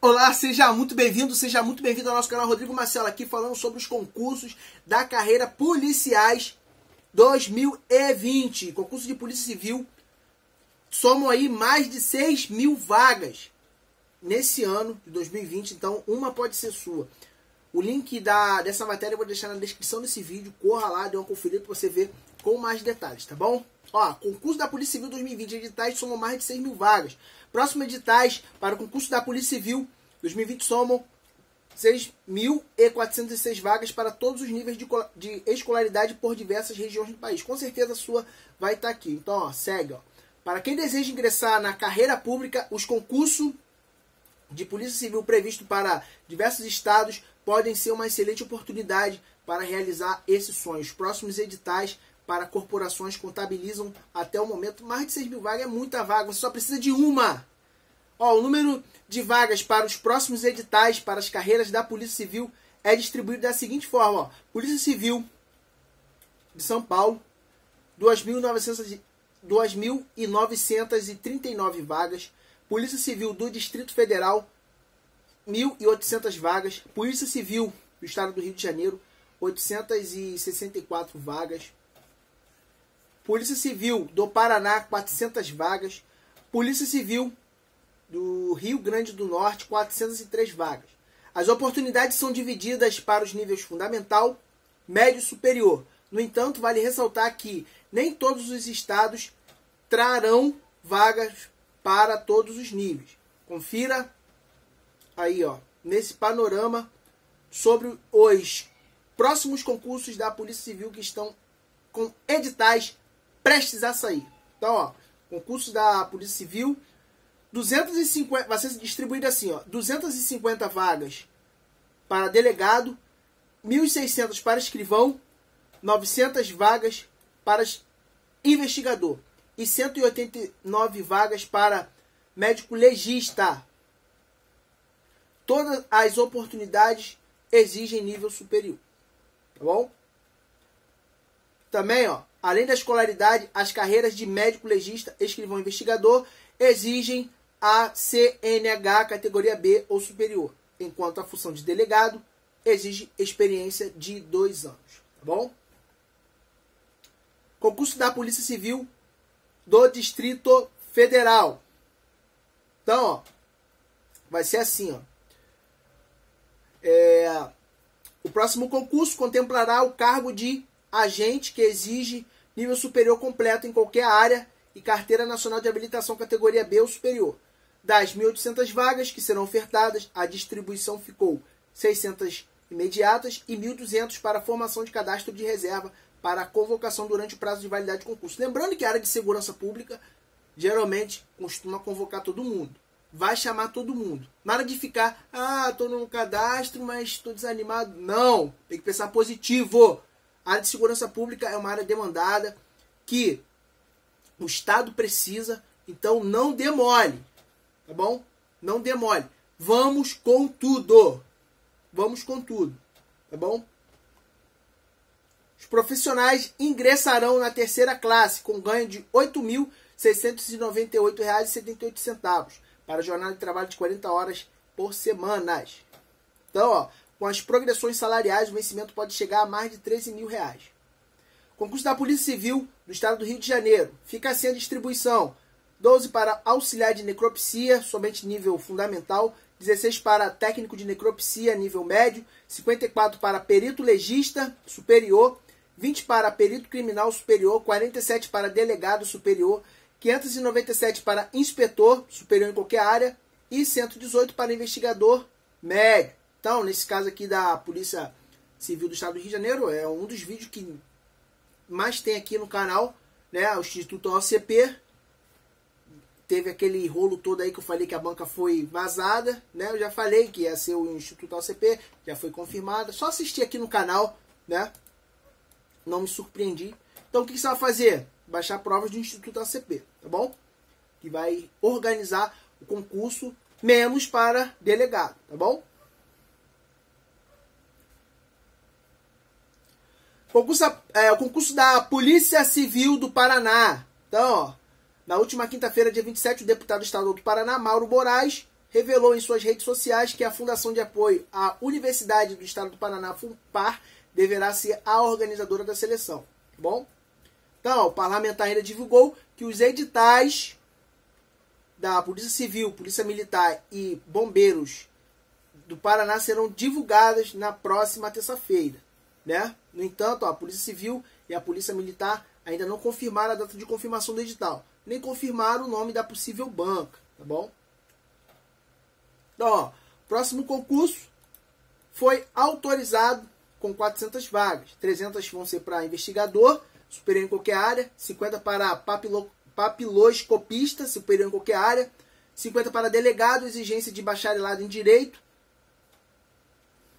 Olá, seja muito bem-vindo, seja muito bem-vindo ao nosso canal Rodrigo Marcelo aqui falando sobre os concursos da carreira policiais 2020. Concurso de Polícia Civil somam aí mais de 6 mil vagas nesse ano de 2020, então uma pode ser sua. O link da, dessa matéria eu vou deixar na descrição desse vídeo, corra lá, dê uma conferida para você ver com mais detalhes, tá bom? Ó, concurso da Polícia Civil 2020, editais somam mais de 6 mil vagas. Próximo editais para o concurso da Polícia Civil 2020 somam 6.406 vagas para todos os níveis de, de, escolaridade por diversas regiões do país. Com certeza a sua vai estar aqui. Então, ó, segue. Ó. Para quem deseja ingressar na carreira pública, os concursos de Polícia Civil previsto para diversos estados podem ser uma excelente oportunidade para realizar esse sonho. Os próximos editais para corporações contabilizam até o momento mais de 6 mil vagas. É muita vaga, você só precisa de uma. Ó, o número de vagas para os próximos editais para as carreiras da Polícia Civil é distribuído da seguinte forma: ó, Polícia Civil de São Paulo, 2.939 vagas. Polícia Civil do Distrito Federal, 1.800 vagas. Polícia Civil do Estado do Rio de Janeiro, 864 vagas. Polícia Civil do Paraná, 400 vagas. Polícia Civil do Rio Grande do Norte, 403 vagas. As oportunidades são divididas para os níveis fundamental, médio e superior. No entanto, vale ressaltar que nem todos os estados trarão vagas para todos os níveis. Confira aí, ó, nesse panorama sobre os próximos concursos da Polícia Civil que estão com editais prestes a sair. Então, ó, concurso da Polícia Civil, 250, vai ser distribuído assim, ó, 250 vagas para delegado, 1.600 para escrivão, 900 vagas para investigador e 189 vagas para médico legista. Todas as oportunidades exigem nível superior. Tá bom? Também, ó, além da escolaridade, as carreiras de médico legista, escrivão investigador exigem a CNH categoria B ou superior, enquanto a função de delegado exige experiência de dois anos. Tá bom? Concurso da Polícia Civil do Distrito Federal. Então, ó, vai ser assim, ó. É, o próximo concurso contemplará o cargo de agente que exige nível superior completo em qualquer área e carteira nacional de habilitação categoria B ou superior. Das 1.800 vagas que serão ofertadas, a distribuição ficou 600 imediatas e 1.200 para formação de cadastro de reserva para convocação durante o prazo de validade de concurso. Lembrando que a área de segurança pública geralmente costuma convocar todo mundo. Vai chamar todo mundo. Nada de ficar, ah, estou no cadastro, mas estou desanimado. Não, tem que pensar positivo. A área de segurança pública é uma área demandada que o Estado precisa, então não demole. Tá bom? Não demole. Vamos com tudo. Vamos com tudo. Tá bom? Os profissionais ingressarão na terceira classe com ganho de R$ 8.698,78 para jornada de trabalho de 40 horas por semana. Então, ó, com as progressões salariais, o vencimento pode chegar a mais de 13 mil reais. Concurso da Polícia Civil do Estado do Rio de Janeiro. Fica sem a distribuição. 12 para auxiliar de necropsia, somente nível fundamental, 16 para técnico de necropsia, nível médio, 54 para perito legista superior, 20 para perito criminal superior, 47 para delegado superior, 597 para inspetor superior em qualquer área e 118 para investigador médio. Então, nesse caso aqui da Polícia Civil do Estado do Rio de Janeiro, é um dos vídeos que mais tem aqui no canal, né? O Instituto OCP, teve aquele rolo todo aí que eu falei que a banca foi vazada, né? Eu já falei que ia ser o Instituto ACP, já foi confirmada. Só assistir aqui no canal, né? Não me surpreendi. Então o que você vai fazer? Baixar provas do Instituto ACP, tá bom? Que vai organizar o concurso menos para delegado, tá bom? Concurso, é, o concurso da Polícia Civil do Paraná. Então, ó, na última quinta-feira, dia 27, o deputado estadual do Paraná, Mauro Moraes, revelou em suas redes sociais que a Fundação de Apoio à Universidade do Estado do Paraná, FUNPAR, deverá ser a organizadora da seleção. Bom? Então, o parlamentar ainda divulgou que os editais da Polícia Civil, Polícia Militar e Bombeiros do Paraná serão divulgadas na próxima terça-feira. Né? No entanto, a Polícia Civil e a Polícia Militar ainda não confirmaram a data de confirmação do edital, nem confirmaram o nome da possível banca, tá bom? Então, ó, próximo concurso foi autorizado com 400 vagas. 300 vão ser para investigador, superior em qualquer área, 50 para papilo, papiloscopista, superior em qualquer área, 50 para delegado, exigência de bacharelado em direito,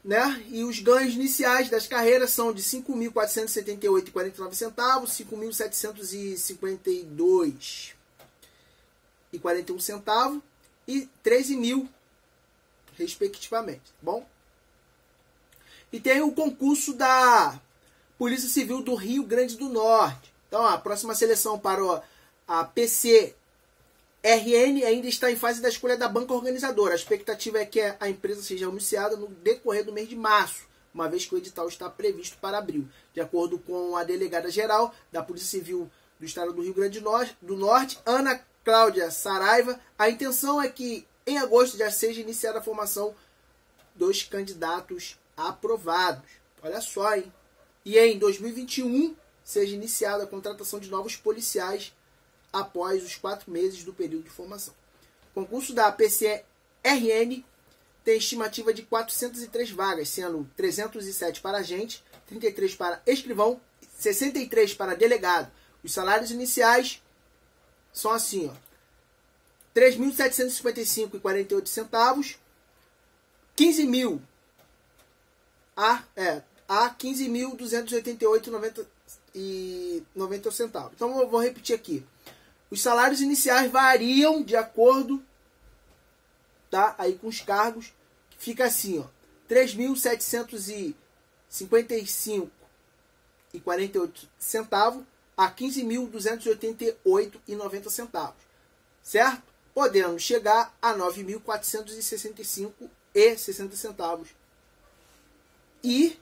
né? E os ganhos iniciais das carreiras são de R$ 5.478,49 centavos, R$ 5.752 e 41 centavos e 13 mil respectivamente, tá bom? E tem o concurso da Polícia Civil do Rio Grande do Norte. Então, a próxima seleção para a PC RN ainda está em fase da escolha da banca organizadora. A expectativa é que a empresa seja anunciada no decorrer do mês de março, uma vez que o edital está previsto para abril. De acordo com a delegada geral da Polícia Civil do Estado do Rio Grande do Norte, Ana Cláudia Saraiva, a intenção é que em agosto já seja iniciada a formação dos candidatos aprovados. Olha só, hein? E em 2021 seja iniciada a contratação de novos policiais após os quatro meses do período de formação. O concurso da PCRN tem estimativa de 403 vagas, sendo 307 para agente, 33 para escrivão, 63 para delegado. Os salários iniciais são assim, ó. 3.755,48 centavos, 15 mil a, é, a 15.288,90 centavos. Então eu vou repetir aqui. Os salários iniciais variam de acordo tá? Aí com os cargos fica assim, ó, 3.755 e 48 centavos a 15.288,90 centavos. Certo? Podendo chegar a 9.465 e 60 centavos. E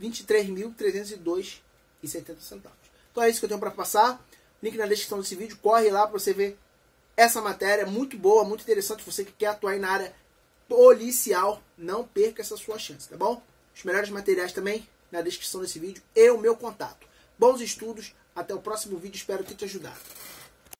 23.302 e 70 centavos. Então é isso que eu tenho para passar. Link na descrição desse vídeo. Corre lá para você ver essa matéria. Muito boa, muito interessante. Você que quer atuar na área policial, não perca essa sua chance, tá bom? Os melhores materiais também na descrição desse vídeo e o meu contato. Bons estudos. Até o próximo vídeo. Espero ter te ajudado.